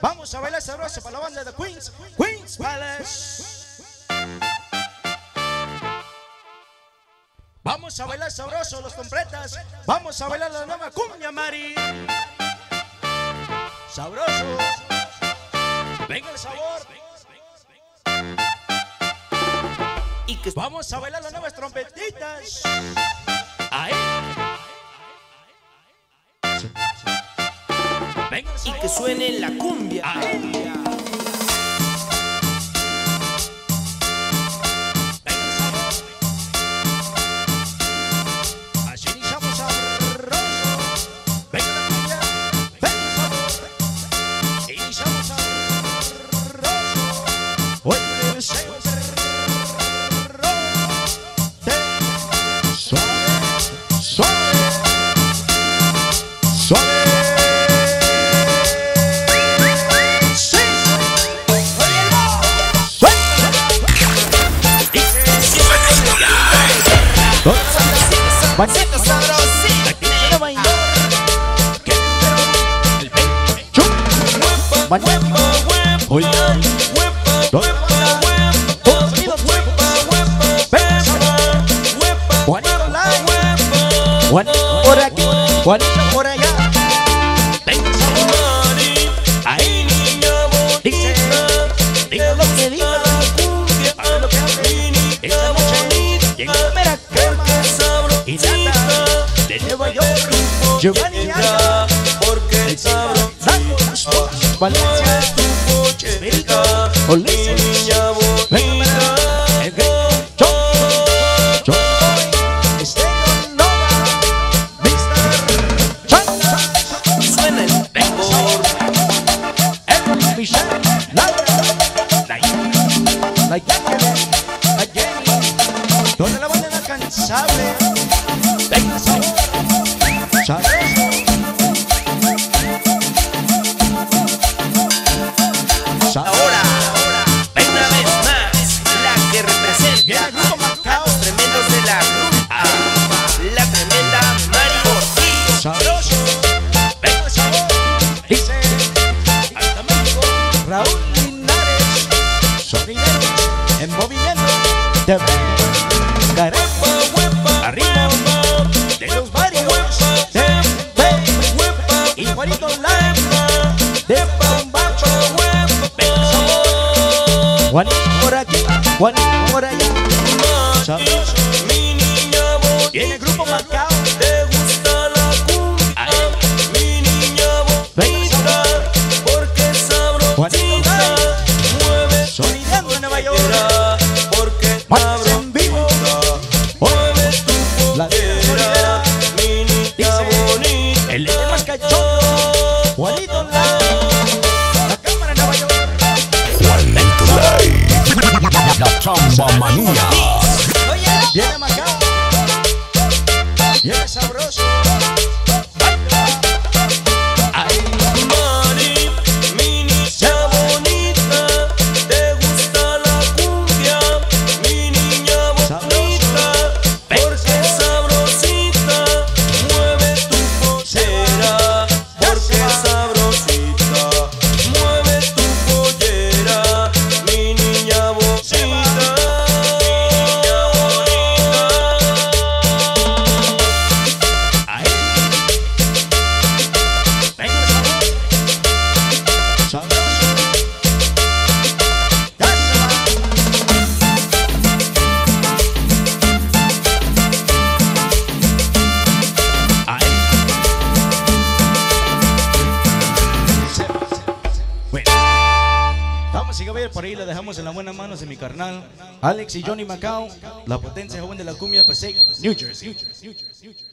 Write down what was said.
Vamos a bailar sabroso para la banda de Queens, Queens Palace. Vamos a bailar sabroso los completas. Vamos a bailar la nueva cumbia, Mari. Sabroso. Venga el sabor. Y que Vamos a bailar las nuevas trompetitas. Ahí. El y que suene la cumbia. Ahí. Siento sabrosito. Por aquí, Juanito por allá. Tambor. Edwin Michelle, Laura, la banda inalcanzable, venga Raúl Linares, sonidero, en movimiento, de Caramba, arriba, de los varios, de y Juanito Live, de sabor, Juanito por aquí, Juanito por allá, sabroso, viene el grupo Macao, Chamba manía. Viene Macao. Viene sabroso. En las buenas manos de mi carnal Alex y Johnny Macao, la potencia joven de la cumbia Passaic, New Jersey. New Jersey, New Jersey, New Jersey.